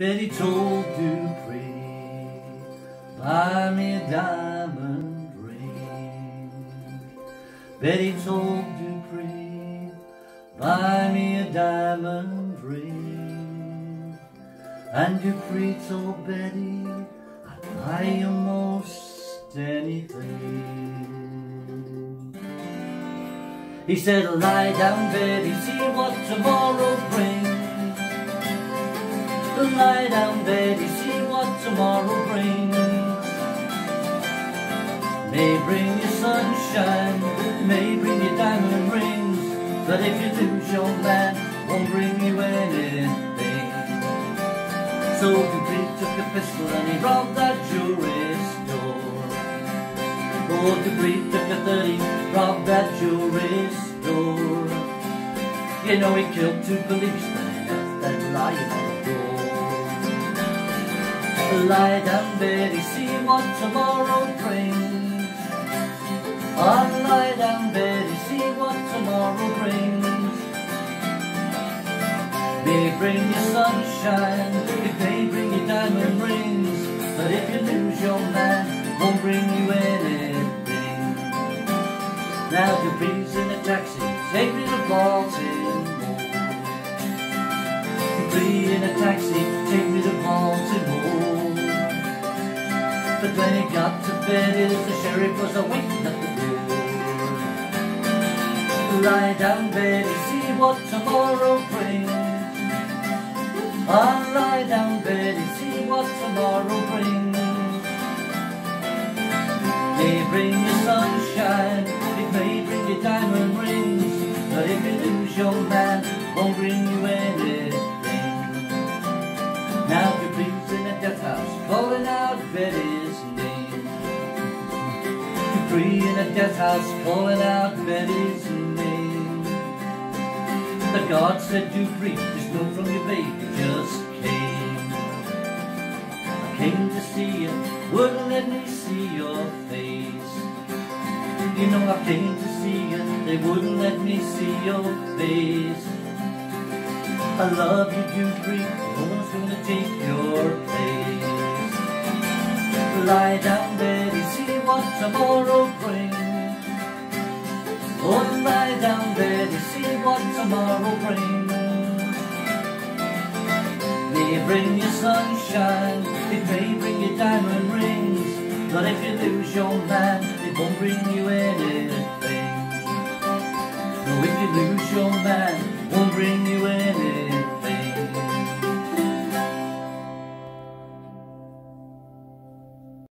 Betty told Dupree, buy me a diamond ring. Betty told Dupree, buy me a diamond ring. And Dupree told Betty, I'd buy you most anything. He said, lie down, Betty, see what tomorrow brings lie down, Betty, see what tomorrow brings. May bring you sunshine, may bring you diamond rings, but if you lose your man, won't bring you anything. So Dupree took a pistol and he robbed that jewelry store. Oh, Dupree took a 30, robbed that jewelry store. You know he killed two policemen, and left that lying on the floor. Lie down, Betty, see what tomorrow brings. Oh, lie down, Betty, see what tomorrow brings. May bring you sunshine, it may bring you diamond rings, but if you lose your man, won't bring you anything. Now Dupree's in a taxi, take me to Baltimore. Dupree in a taxi, take me to Baltimore. But when he got to bed, the sheriff was awaiting at the door. Lie down, Betty, see what tomorrow brings. Ah, lie down, Betty, see what tomorrow brings. May bring you sunshine, it may bring you diamond rings, but if you lose your man, won't bring you anything. Dupree's in a death house, calling out Betty's name. Dupree in a death house, calling out Betty's name. The guard said, Dupree, this note from your baby just came. I came to see you, wouldn't let me see your face. You know I came to see you, they wouldn't let me see your face. I love you, Dupree, no one's gonna take Lie down, Betty, see what tomorrow brings. Oh, lie down, Betty, see what tomorrow brings. May bring you sunshine, it may bring you diamond rings, but if you lose your man, it won't bring you anything. No, if you lose your man, won't bring you anything.